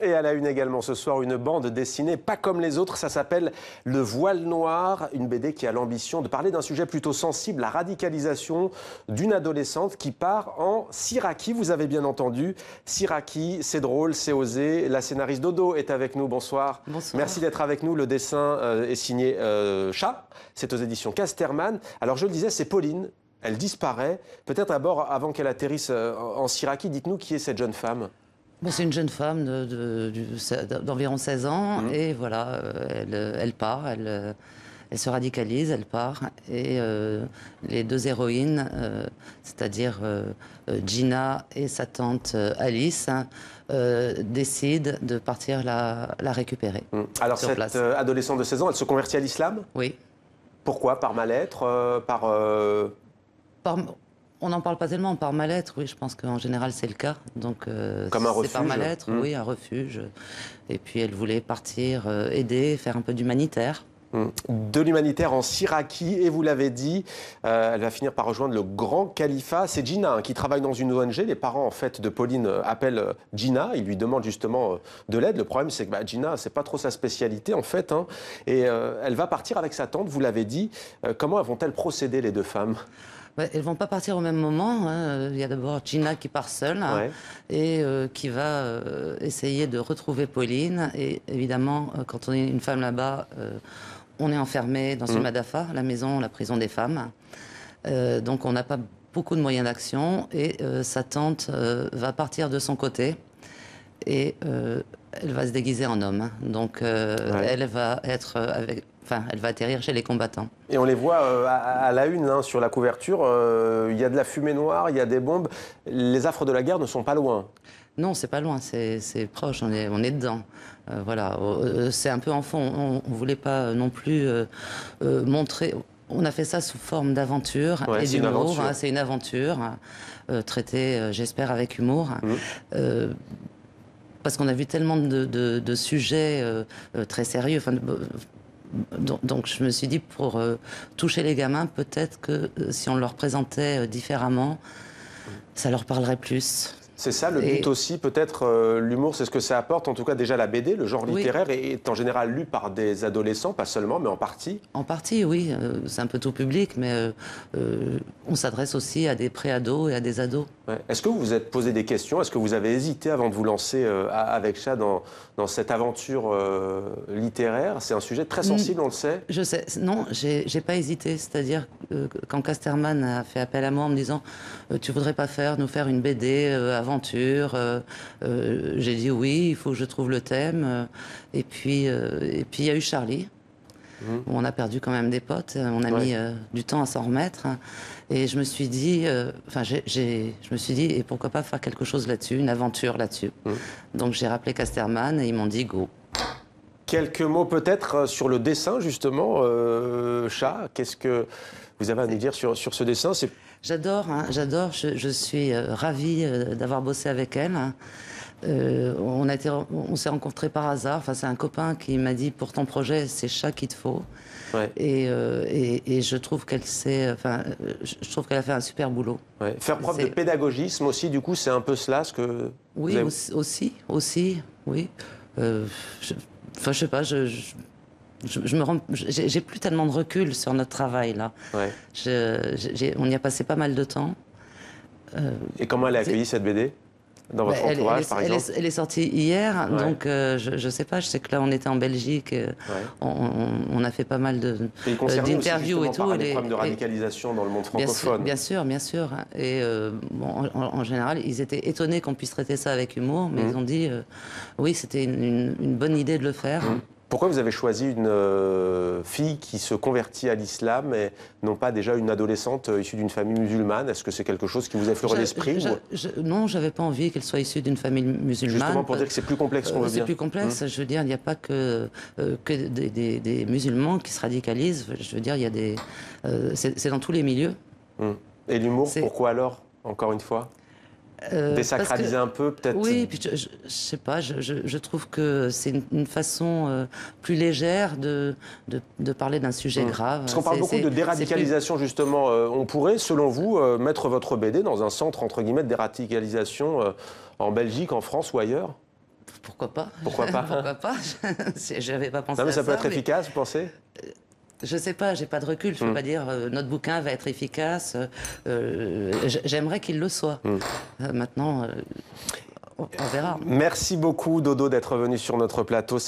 Et à la une également ce soir, une bande dessinée pas comme les autres, ça s'appelle Le Voile Noir, une BD qui a l'ambition de parler d'un sujet plutôt sensible, la radicalisation d'une adolescente qui part en Siraki, vous avez bien entendu. Siraki, c'est drôle, c'est osé. La scénariste Dodo est avec nous, bonsoir. Bonsoir. Merci d'être avec nous. Le dessin euh, est signé euh, Chat, c'est aux éditions Casterman. Alors je le disais, c'est Pauline, elle disparaît. Peut-être d'abord, avant qu'elle atterrisse euh, en Siraki, dites-nous qui est cette jeune femme Bon, c'est une jeune femme de- de- du- d'environ 16 ans Mhm. et voilà, euh, elle, elle part, elle, euh, elle se radicalise, elle part et euh, les deux héroïnes, euh, c'est-à-dire euh, euh, Gina et sa tante euh, Alice, hein, euh, décident de partir la, la récupérer. Hmm. Alors cette place. euh, adolescente de 16 ans, elle se convertit à l'islam? Oui. Pourquoi? Par mal-être euh, Par... euh, Par- on n'en parle pas tellement par mal-être, oui, je pense qu'en général c'est le cas. Donc, euh, Comme un c'est par refuge. mal-être, Mm. oui, un refuge. Et puis elle voulait partir, euh, aider, faire un peu d'humanitaire. hmm, de l'humanitaire en Siraki et vous l'avez dit, euh, elle va finir par rejoindre le grand califat. C'est Gina hein, qui travaille dans une ONG. Les parents en fait de Pauline appellent Gina. Ils lui demandent justement de l'aide. Le problème c'est que bah, Gina c'est pas trop sa spécialité en fait. hein. Et elle va partir avec sa tante. Vous l'avez dit. Comment vont-elles procéder les deux femmes? Ouais, elles vont pas partir au même moment. hein. Il y a d'abord Gina qui part seule hein, Ouais. et euh, qui va euh, essayer de retrouver Pauline. Et évidemment, euh, quand on est une femme là-bas, euh, on est enfermé dans une Mm. Madafa, la maison, la prison des femmes. Donc on n'a pas beaucoup de moyens d'action et sa tante va partir de son côté et elle va se déguiser en homme. hein. Donc euh, Ouais. elle va être euh, avec, enfin elle va atterrir chez les combattants. Et on les voit euh, à, à la une hein, sur la couverture. euh, Il y a de la fumée noire, il y a des bombes. Les affres de la guerre ne sont pas loin. Non, c'est pas loin, c'est proche, on est, on est dedans. Voilà, c'est un peu en fond. On, on voulait pas non plus montrer. On a fait ça sous forme d'aventure Ouais, et c'est une d'humour. aventure. hein, c'est une aventure hein, euh, traitée, euh, j'espère, avec humour. Euh, parce qu'on a vu tellement de, sujets euh, euh, très sérieux. De- donc, je me suis dit, pour euh, toucher les gamins, peut-être que euh, si on leur présentait euh, différemment, ça leur parlerait plus. C'est ça le Et- but aussi, peut-être euh, l'humour, c'est ce que ça apporte. En tout cas, déjà la BD, le genre Oui. littéraire, est, est en général lu par des adolescents, pas seulement, mais en partie. En partie, oui. euh, c'est un peu tout public, mais euh, on s'adresse aussi à des pré-ados et à des ados. Ouais. Est-ce que vous vous êtes posé des questions? Est-ce que vous avez hésité avant de vous lancer avec Chat dans, dans cette aventure littéraire? C'est un sujet très sensible, on le sait. Je sais, non, j'ai pas hésité. C'est-à-dire, quand Casterman a fait appel à moi en me disant euh, Tu voudrais pas faire, nous faire une BD euh, aventure euh, euh, J'ai dit oui, il faut que je trouve le thème. euh, et puis, euh, et puis il y a eu Charlie. Mhm. On a perdu quand même des potes. euh, On a Ouais. mis euh, du temps à s'en remettre. hein. Et je me suis dit, euh, enfin, je me suis dit, et pourquoi pas faire quelque chose là-dessus, une aventure là-dessus. Mhm. Donc j'ai rappelé Casterman et ils m'ont dit go. Quelques mots peut-être euh, sur le dessin, justement. Euh, Chat, qu'est-ce que vous avez à nous dire sur, sur ce dessin? J'adore, hein, j'adore. Je, je suis euh, ravie d'avoir bossé avec elle. Euh, on a été, on s'est rencontrés par hasard. Enfin, c'est un copain qui m'a dit pour ton projet, c'est chat qu'il te faut. Ouais. Et, euh, et, et je trouve qu'elle enfin, je trouve qu'elle a fait un super boulot. ouais, faire preuve de pédagogisme aussi, du coup, c'est un peu cela ce que. Oui, avez- aussi, aussi, aussi, oui. Euh, je, enfin, je sais pas, je, je, je- je me rends, j'ai plus tellement de recul sur notre travail là. Ouais. On y a passé pas mal de temps. Euh, Et comment elle a accueilli cette BD Dans votre Bah, elle, entourage, elle est, par elle exemple est- elle est sortie hier, Ouais. donc euh, je, je sais pas. Je sais que là, on était en Belgique, euh, Ouais. on, a fait pas mal de. Et d'interviews et tout, par les- problèmes de et- radicalisation dans le monde Bien sûr, francophone. bien sûr, bien sûr. Et euh, bon, en, en général, ils étaient étonnés qu'on puisse traiter ça avec humour, mais Mhm. ils ont dit, oui, c'était une, une- une bonne idée de le faire. Mhm. Pourquoi vous avez choisi une euh, fille qui se convertit à l'islam et non pas déjà une adolescente euh, issue d'une famille musulmane? Est-ce que c'est quelque chose qui vous a effleuré l'esprit ou- je- non, j'avais pas envie qu'elle soit issue d'une famille musulmane. Justement pour dire que c'est plus complexe qu'on Euh, veut C'est plus complexe. Je veux dire, il n'y a pas que, euh, que des, des- des musulmans qui se radicalisent. Je veux dire, il y a des. euh, c'est dans tous les milieux. Hum. Et l'humour, pourquoi alors Encore une fois? Euh, Désacraliser un peu, peut-être Oui, puis je, je, je sais pas, je, trouve que c'est une, une façon euh, plus légère de, de, de parler d'un sujet Hum. grave. Parce qu'on parle beaucoup de déradicalisation, justement. Euh, on pourrait, selon vous, mettre votre BD dans un centre, entre guillemets, de déradicalisation en Belgique, en France ou ailleurs? Pourquoi pas? Pourquoi pas? Pourquoi pas? J'avais pas pensé Non, mais à ça ça. peut être efficace, vous pensez? Je sais pas, j'ai pas de recul. Je peux Mm. pas dire euh, notre bouquin va être efficace. euh, j- J'aimerais qu'il le soit. Mm. Euh, maintenant, euh, on on verra. Merci beaucoup, Dodo, d'être venu sur notre plateau.